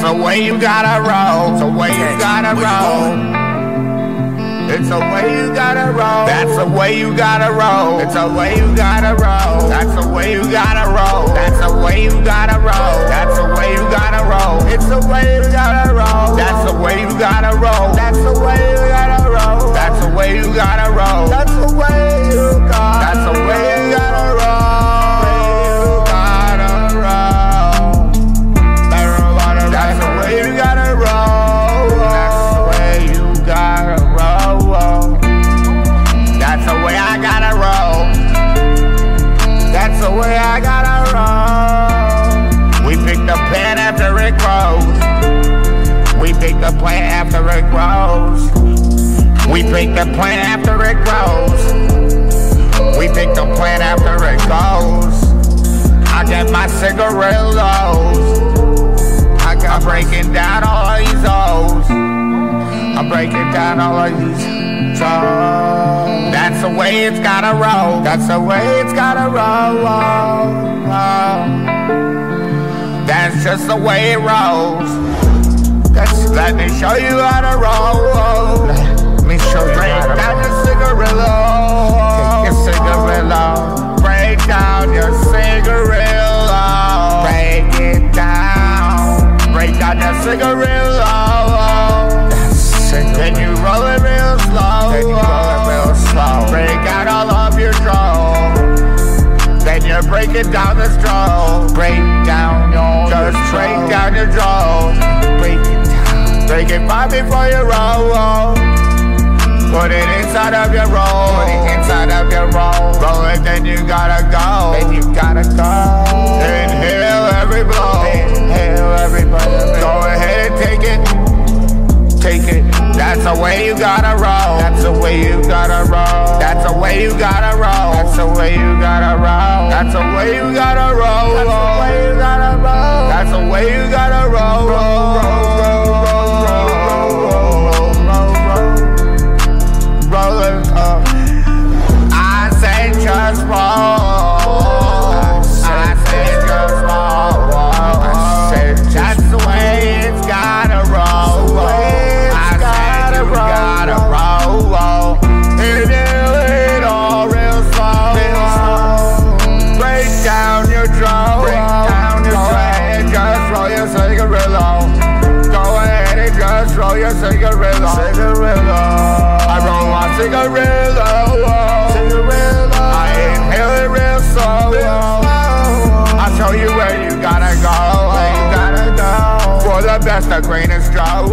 That's the way you gotta roll. It's the way you gotta roll. It's the way you gotta roll. That's the way you gotta roll. It's the way you gotta roll. That's the way you gotta roll. That's the way you gotta roll. Grows. We pick the plant after it grows. We pick the plant after it goes. I get my cigarillos. I got breaking down all these O's. I'm breaking down all these O's. That's the way it's gotta roll. That's the way it's gotta roll. Oh, oh. That's just the way it rolls. That's, let me show you how to roll. Let me show you Break how to down your cigarillo. Take your cigarillo. Break down your cigarillo. Break it down. Break down your cigarillo. Then you roll it real slow. Then you roll it real slow. Break out all of your drone. Then you break it down the stroke. Far before you roll. Put it inside of your roll. Put it inside of your roll. Roll it, then you gotta go. Then you gotta go. Inhale every blow. Inhale every blow. Go ahead and take it. Take it. That's the way you gotta roll. That's the way you gotta roll. That's the way you gotta roll. That's the way you gotta roll. That's the way you gotta roll. Just roll. I say just roll. I say that's the way it's gotta roll. I said you gotta roll. And do it all real slow. Break down your drum. Break down your and just roll your cigarillo. Go ahead and just roll your cigarillo. Cigarillo. I roll my cigarillo. Cigarillo. that's the greenest drought.